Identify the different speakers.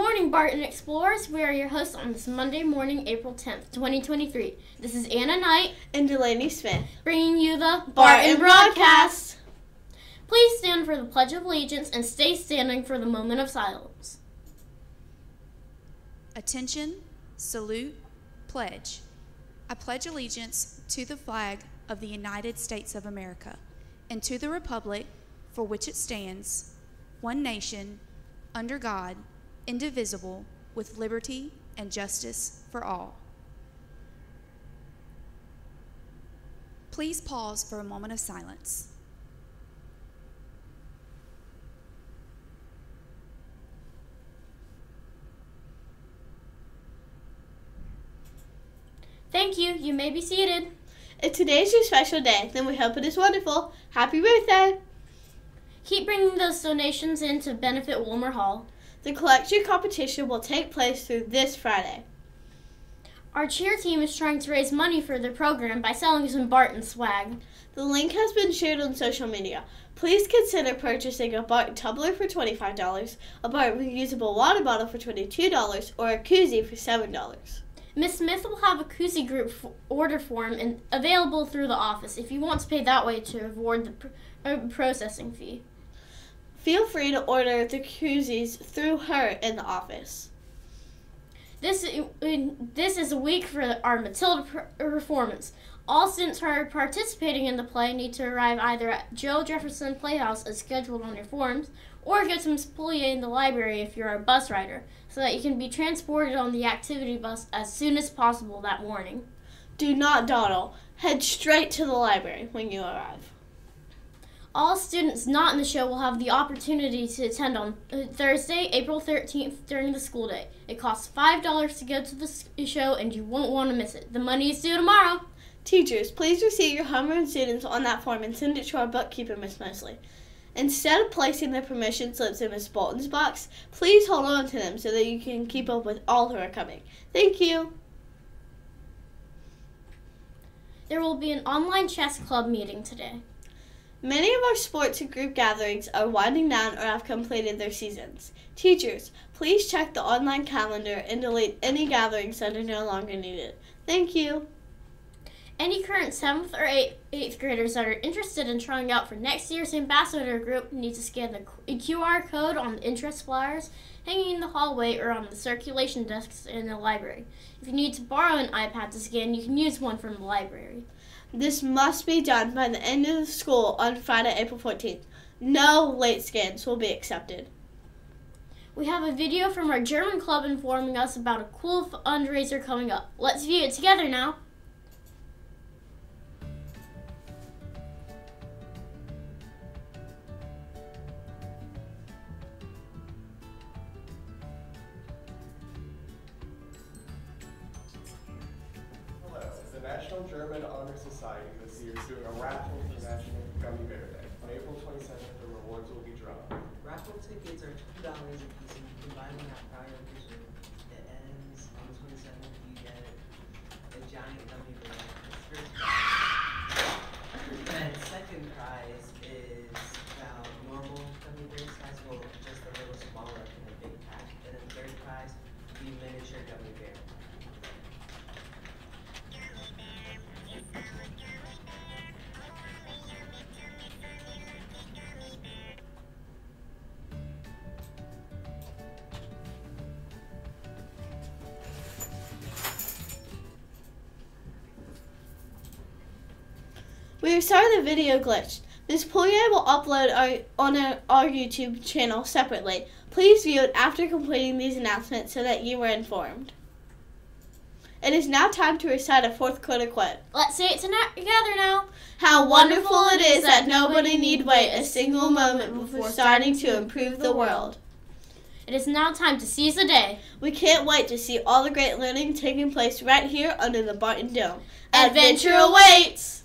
Speaker 1: morning, Barton Explorers. We are your hosts on this Monday morning, April 10th, 2023. This is Anna Knight
Speaker 2: and Delaney Smith
Speaker 1: bringing you the
Speaker 2: Barton Broadcast.
Speaker 1: Please stand for the Pledge of Allegiance and stay standing for the moment of silence.
Speaker 3: Attention, salute, pledge. I pledge allegiance to the flag of the United States of America and to the republic for which it stands, one nation, under God, indivisible, with liberty and justice for all. Please pause for a moment of silence.
Speaker 1: Thank you. You may be seated.
Speaker 2: If today is your special day, then we hope it is wonderful. Happy birthday!
Speaker 1: Keep bringing those donations in to benefit Wilmer Hall.
Speaker 2: The collection competition will take place through this Friday.
Speaker 1: Our cheer team is trying to raise money for their program by selling some Barton swag.
Speaker 2: The link has been shared on social media. Please consider purchasing a Barton tumbler for $25, a Barton reusable water bottle for $22, or a koozie for $7.
Speaker 1: Miss Smith will have a koozie group order form in, available through the office if you want to pay that way to avoid the pr- uh, processing fee.
Speaker 2: Feel free to order the koozies through her in the office.
Speaker 1: This, this is a week for our Matilda performance. All students who are participating in the play need to arrive either at Joe Jefferson Playhouse as scheduled on your forms, or go to Miss in the library if you're a bus rider, so that you can be transported on the activity bus as soon as possible that morning.
Speaker 2: Do not dawdle. Head straight to the library when you arrive.
Speaker 1: All students not in the show will have the opportunity to attend on uh, Thursday, April 13th during the school day. It costs $5 to go to the show and you won't want to miss it. The money is due tomorrow.
Speaker 2: Teachers, please receive your homeroom students on that form and send it to our bookkeeper, Miss Mosley. Instead of placing the permission slips in Miss Bolton's box, please hold on to them so that you can keep up with all who are coming. Thank you.
Speaker 1: There will be an online chess club meeting today.
Speaker 2: Many of our sports and group gatherings are winding down or have completed their seasons. Teachers, please check the online calendar and delete any gatherings that are no longer needed. Thank you.
Speaker 1: Any current 7th or 8th, 8th graders that are interested in trying out for next year's ambassador group need to scan the QR code on the interest flyers hanging in the hallway or on the circulation desks in the library. If you need to borrow an iPad to scan, you can use one from the library.
Speaker 2: This must be done by the end of the school on Friday, April 14th. No late scans will be accepted.
Speaker 1: We have a video from our German club informing us about a cool fundraiser coming up. Let's view it together now.
Speaker 4: National German Honor Society this year is doing a raffle for National Gummy Bear Day. On April 27th, the rewards will be drawn.
Speaker 5: Raffle tickets are $2 a piece, and you can buy them at prior. It ends on the 27th. You get a giant gummy bear. And second prize is about normal gummy bear size, well, just a little smaller than a big pack. And then third prize, the miniature gummy bear.
Speaker 2: We have started the video glitch. This Poulier will upload our, on our, our YouTube channel separately. Please view it after completing these announcements so that you are informed. It is now time to recite a fourth quarter quote.
Speaker 1: Let's say it together now.
Speaker 2: How wonderful it is that nobody need wait a single moment before starting to improve the world.
Speaker 1: It is now time to seize the day.
Speaker 2: We can't wait to see all the great learning taking place right here under the Barton Dome.
Speaker 1: Adventure awaits!